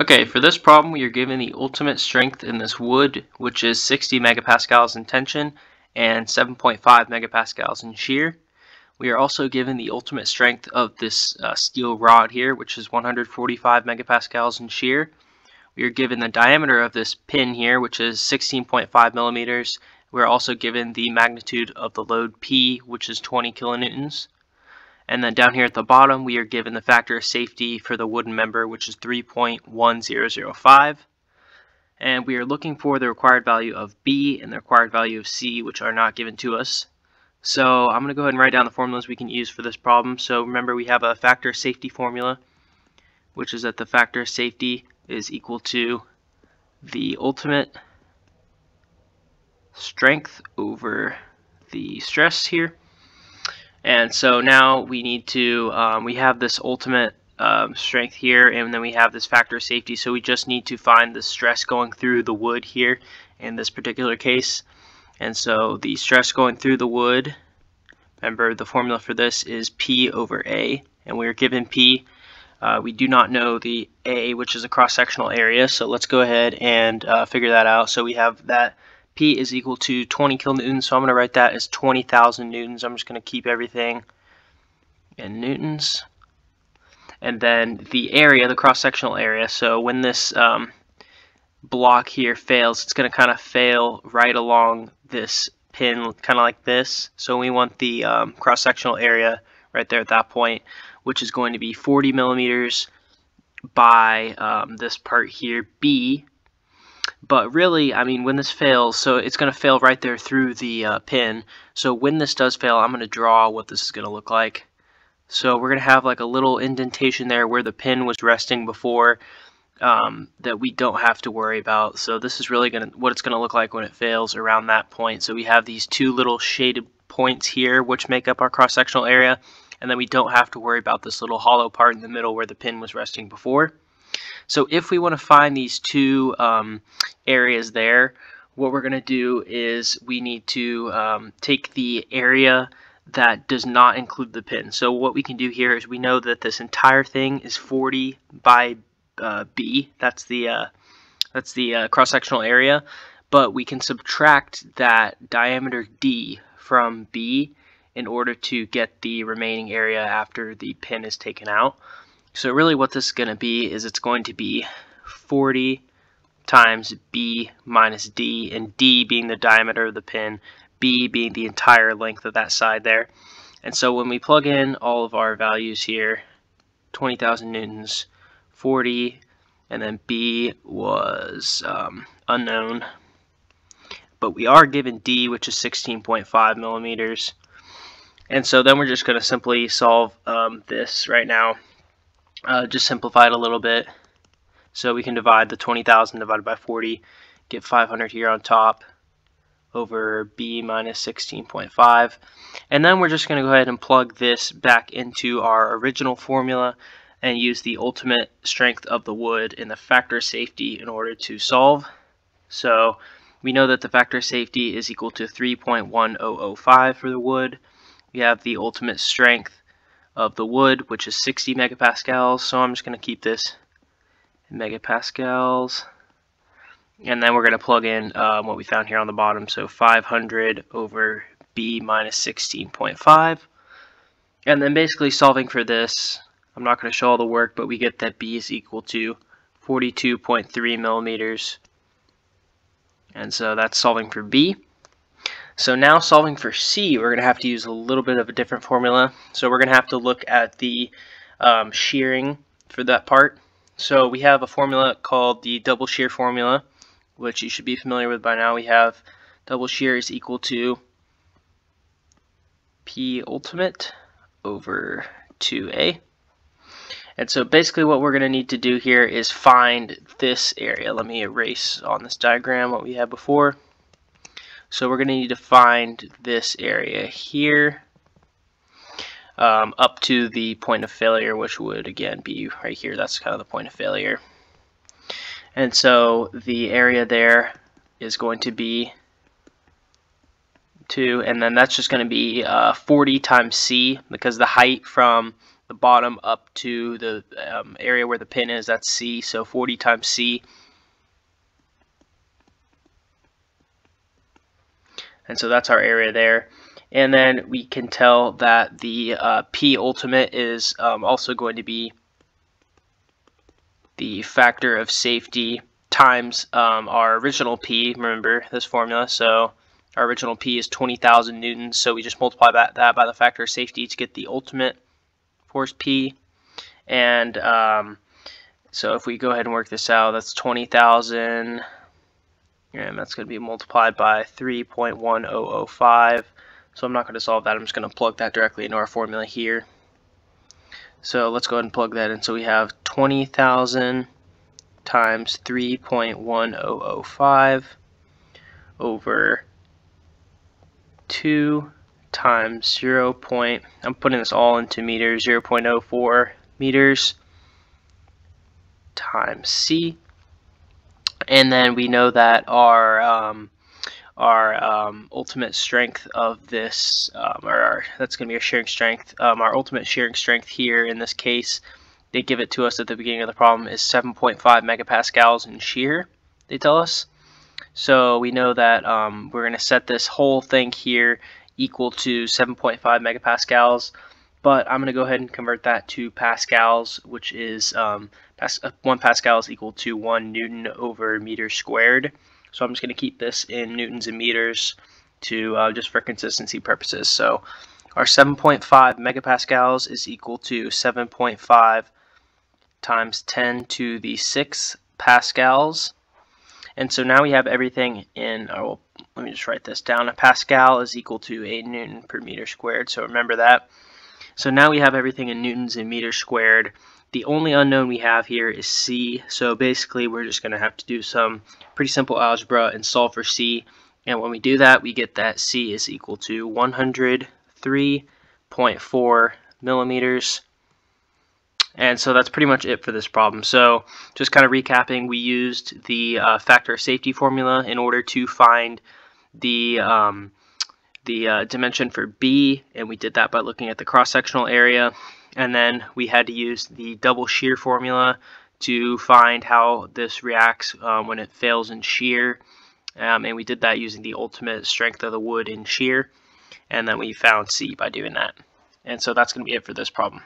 Okay, for this problem we are given the ultimate strength in this wood, which is 60 megapascals in tension and 7.5 megapascals in shear. We are also given the ultimate strength of this uh, steel rod here, which is 145 megapascals in shear. We are given the diameter of this pin here, which is 16.5 millimeters. We are also given the magnitude of the load P, which is 20 kilonewtons. And then down here at the bottom, we are given the factor of safety for the wooden member, which is 3.1005. And we are looking for the required value of B and the required value of C, which are not given to us. So I'm going to go ahead and write down the formulas we can use for this problem. So remember, we have a factor of safety formula, which is that the factor of safety is equal to the ultimate strength over the stress here. And so now we need to, um, we have this ultimate um, strength here, and then we have this factor of safety. So we just need to find the stress going through the wood here in this particular case. And so the stress going through the wood, remember the formula for this is P over A, and we're given P. Uh, we do not know the A, which is a cross-sectional area, so let's go ahead and uh, figure that out. So we have that P is equal to 20 kilonewtons, so I'm going to write that as 20,000 newtons. I'm just going to keep everything in newtons. And then the area, the cross-sectional area, so when this um, block here fails, it's going to kind of fail right along this pin, kind of like this. So we want the um, cross-sectional area right there at that point, which is going to be 40 millimeters by um, this part here, B, but really, I mean, when this fails, so it's going to fail right there through the uh, pin. So when this does fail, I'm going to draw what this is going to look like. So we're going to have like a little indentation there where the pin was resting before um, that we don't have to worry about. So this is really going to what it's going to look like when it fails around that point. So we have these two little shaded points here which make up our cross-sectional area and then we don't have to worry about this little hollow part in the middle where the pin was resting before. So if we want to find these two um, areas there, what we're going to do is we need to um, take the area that does not include the pin. So what we can do here is we know that this entire thing is 40 by uh, B. That's the uh, that's the uh, cross-sectional area. But we can subtract that diameter D from B in order to get the remaining area after the pin is taken out. So really what this is going to be is it's going to be 40 times B minus D, and D being the diameter of the pin, B being the entire length of that side there. And so when we plug in all of our values here, 20,000 newtons, 40, and then B was um, unknown. But we are given D, which is 16.5 millimeters. And so then we're just going to simply solve um, this right now uh, just simplify it a little bit. So we can divide the 20,000 divided by 40, get 500 here on top over b minus 16.5. And then we're just going to go ahead and plug this back into our original formula and use the ultimate strength of the wood in the factor safety in order to solve. So we know that the factor safety is equal to 3.1005 for the wood. We have the ultimate strength of the wood, which is 60 megapascals. So I'm just going to keep this in megapascals. And then we're going to plug in uh, what we found here on the bottom. So 500 over B minus 16.5. And then basically solving for this, I'm not going to show all the work, but we get that B is equal to 42.3 millimeters. And so that's solving for B. So now solving for C, we're going to have to use a little bit of a different formula. So we're going to have to look at the um, shearing for that part. So we have a formula called the double shear formula, which you should be familiar with by now. We have double shear is equal to P ultimate over 2A. And so basically what we're going to need to do here is find this area. Let me erase on this diagram what we had before. So we're going to need to find this area here um, up to the point of failure, which would again be right here. That's kind of the point of failure. And so the area there is going to be 2, and then that's just going to be uh, 40 times c, because the height from the bottom up to the um, area where the pin is, that's C, so 40 times C. And so that's our area there. And then we can tell that the uh, P ultimate is um, also going to be the factor of safety times um, our original P, remember this formula, so our original P is 20,000 newtons, so we just multiply that, that by the factor of safety to get the ultimate force P. And um, so if we go ahead and work this out, that's 20,000, and that's going to be multiplied by 3.1005. So I'm not going to solve that, I'm just going to plug that directly into our formula here. So let's go ahead and plug that in. So we have 20,000 times 3.1005 over 2 times 0. Point, I'm putting this all into meters, 0.04 meters times c. And then we know that our um, our um, ultimate strength of this, um, or our, that's going to be our shearing strength. Um, our ultimate shearing strength here in this case, they give it to us at the beginning of the problem, is 7.5 megapascals in shear, they tell us. So we know that um, we're going to set this whole thing here equal to 7.5 megapascals, but I'm going to go ahead and convert that to pascals, which is um, 1 pascal is equal to 1 newton over meter squared. So I'm just going to keep this in newtons and meters to uh, just for consistency purposes. So our 7.5 megapascals is equal to 7.5 times 10 to the 6 pascals. And so now we have everything in, oh, let me just write this down. A pascal is equal to a newton per meter squared, so remember that. So now we have everything in newtons and meters squared. The only unknown we have here is C, so basically we're just going to have to do some pretty simple algebra and solve for C. And when we do that, we get that C is equal to 103.4 millimeters. And so that's pretty much it for this problem. So just kind of recapping, we used the uh, factor of safety formula in order to find the um, the uh, dimension for B, and we did that by looking at the cross-sectional area and then we had to use the double shear formula to find how this reacts um, when it fails in shear. Um, and we did that using the ultimate strength of the wood in shear. And then we found C by doing that. And so that's going to be it for this problem.